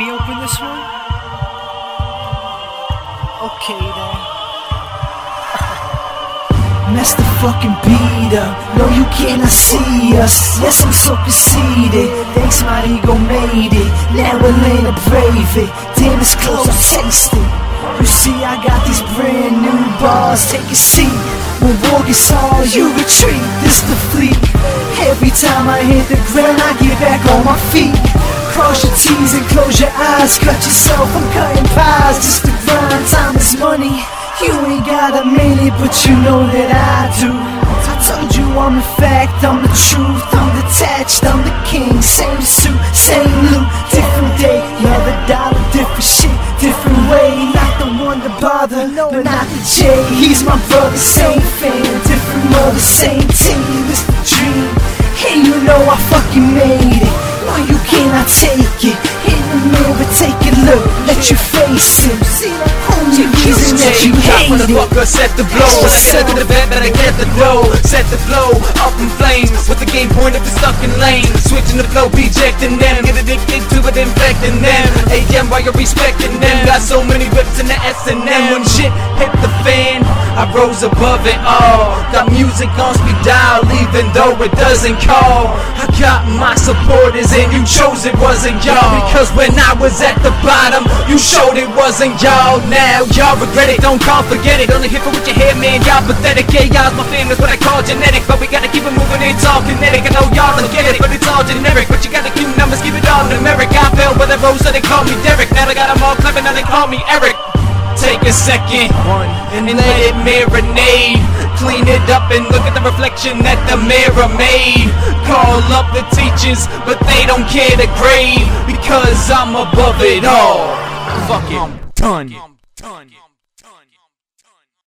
this one? Okay then. Mess the fucking beat up. No, you cannot see us. Yes, I'm so conceited. Thanks, my ego made it. Now we're laying to brave it. Damn, it's close, I taste it. You see, I got these brand new bars. Take a seat. When war gets all, you retreat. This the fleet. Every time I hit the ground, I get back on my feet. And close your eyes. Cut yourself, I'm cutting pies. Just to grind, time is money. You ain't got a minute, but you know that I do. I told you I'm the fact, I'm the truth, I'm detached, I'm the king. Same suit, same loot, different day, another dollar, different shit, different way. Not the one to bother, but not the J. He's my brother, same fan, different mother, same team. It's the dream, and you know I fucking made you reason that you set the blow. I get to the bed, better get the dough. Set the flow up in flames. With the game point if it's stuck in lane. Switching the flow, rejecting them. Get addicted to it, infecting them. AM while you're respecting them. Got so many whips in the S and M. When shit hit the fan, I rose above it all. Got music on speed dial, even though it doesn't call. I got my supporters, and you chose it wasn't y'all. Because when I was at the bottom, you showed it wasn't y'all. Now y'all regret it, don't call, forget it. Only here for what you hear, man. Y'all pathetic. Yeah, y'all's my fam, that's what I call genetic. But we gotta keep it moving, it's all kinetic. I know y'all don't get it, but it's all generic. But you gotta keep numbers, keep it all numeric. I fell with a rose, so they call me Derek. Now I got them all clapping, now they call me Eric. A second One. and let it marinate. Clean it up and look at the reflection that the mirror made. Call up the teachers, but they don't care the grade because I'm above it all. Fuck it, I'm done.